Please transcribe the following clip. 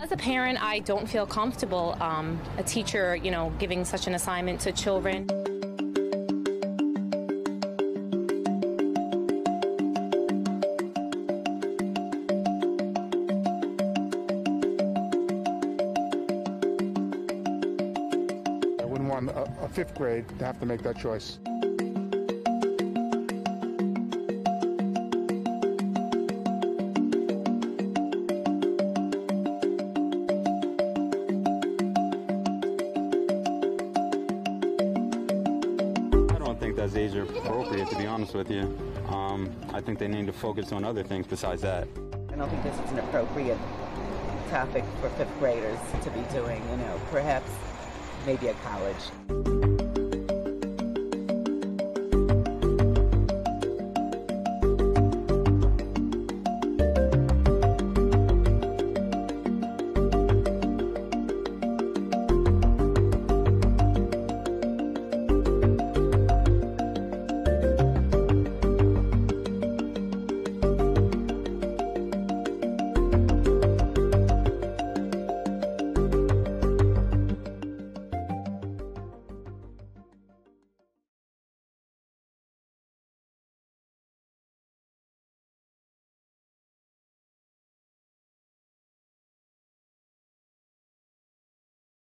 As a parent, I don't feel comfortable um, a teacher, you know, giving such an assignment to children. I wouldn't want a, a fifth grade to have to make that choice. That's age appropriate, to be honest with you. Um, I think they need to focus on other things besides that. I don't think this is an appropriate topic for fifth graders to be doing, you know, perhaps maybe at college.